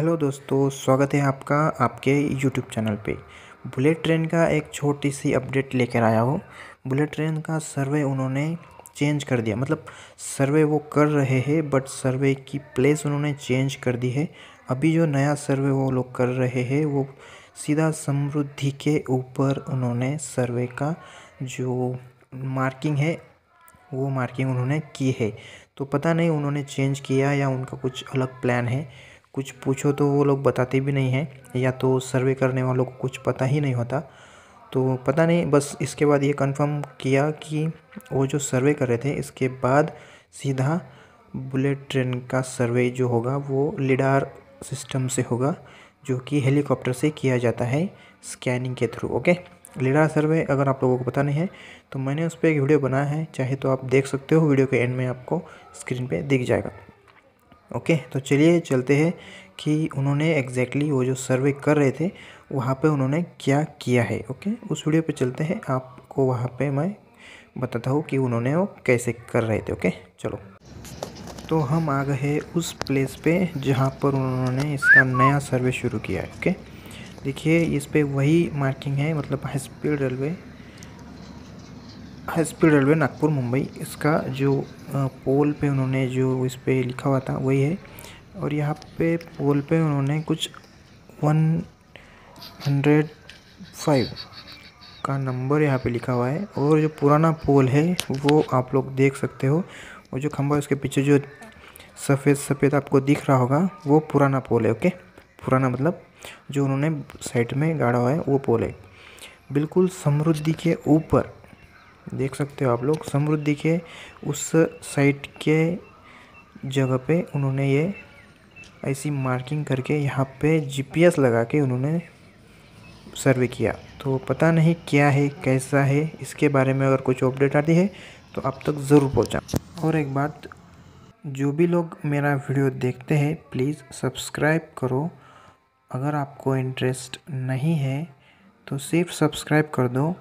Hello दोस्तों, स्वागत है आपका आपके यूट्यूब चैनल पे। बुलेट ट्रेन का एक छोटी सी अपडेट लेकर आया हूँ। बुलेट ट्रेन का सर्वे उन्होंने चेंज कर दिया। मतलब सर्वे वो कर रहे हैं बट सर्वे की प्लेस उन्होंने चेंज कर दी है। अभी जो नया सर्वे वो लोग कर रहे हैं, वो सीधा समृद्धि के ऊपर उन्होंने सर्वे का जो मार्किंग है, वो मार्किंग उन्होंने की है। तो पता नहीं उन्होंने चेंज किया या उनका कुछ अलग प्लान है। कुछ पूछो तो वो लोग बताते भी नहीं हैं, या तो सर्वे करने वालों को कुछ पता ही नहीं होता। तो पता नहीं, बस इसके बाद ये कंफर्म किया कि वो जो सर्वे कर रहे थे, इसके बाद सीधा बुलेट ट्रेन का सर्वे जो होगा, वो लिडार सिस्टम से होगा, जो कि हेलीकॉप्टर से किया जाता है स्कैनिंग के थ्रू ओके लिडार सर्वे अगर आप लोगों को पता नहीं है तो मैंने उस पर एक वीडियो बनाया है, चाहे तो आप देख सकते हो, वीडियो के एंड में आपको स्क्रीन पे दिख जाएगा। ओके तो चलिए चलते हैं कि उन्होंने एग्जैक्टली वो जो सर्वे कर रहे थे, वहाँ पे उन्होंने क्या किया है, ओके? उस वीडियो पे चलते हैं, आपको वहाँ पे मैं बताता हूँ कि उन्होंने वो कैसे कर रहे थे, ओके? चलो। तो हम आ गए उस प्लेस पे जहाँ पर उन्होंने इसका नया सर्वे शुरू किया है, ओके? देखिए, इस पर वही मार्किंग है मतलब high speed railway high speed railway, Nagpur, Mumbai, इसका जो पोल पे उन्होंने जो इस पर लिखा हुआ था, वही है। और यहाँ पे पोल पे उन्होंने कुछ वन हंड्रेड फाइव का नंबर यहाँ पे लिखा हुआ है। और जो पुराना पोल है, वो आप लोग देख सकते हो। वो जो खंबा उसके पीछे जो सफ़ेद सफ़ेद आपको दिख रहा होगा, वो पुराना पोल है, ओके? पुराना मतलब जो उन्होंने साइड में गाड़ा हुआ है, वो पोल है। बिल्कुल समृद्धि के ऊपर देख सकते हो आप लोग, समृद्धि के उस साइट के जगह पे उन्होंने ये ऐसी मार्किंग करके यहाँ पे जीपीएस लगा के उन्होंने सर्वे किया। तो पता नहीं क्या है, कैसा है, इसके बारे में अगर कुछ अपडेट आती है तो आप तक ज़रूर पहुँचा। और एक बात, जो भी लोग मेरा वीडियो देखते हैं प्लीज़ सब्सक्राइब करो। अगर आपको इंटरेस्ट नहीं है तो सिर्फ़ सब्सक्राइब कर दो।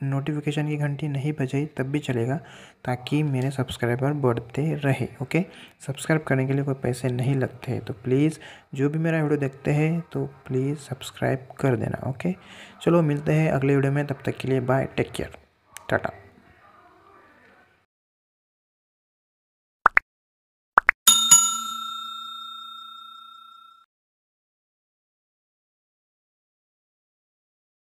नोटिफिकेशन की घंटी नहीं बजाई तब भी चलेगा, ताकि मेरे सब्सक्राइबर बढ़ते रहे, ओके? सब्सक्राइब करने के लिए कोई पैसे नहीं लगते हैं तो प्लीज़, जो भी मेरा वीडियो देखते हैं तो प्लीज़ सब्सक्राइब कर देना, ओके? चलो, मिलते हैं अगले वीडियो में, तब तक के लिए बाय, टेक केयर, टाटा।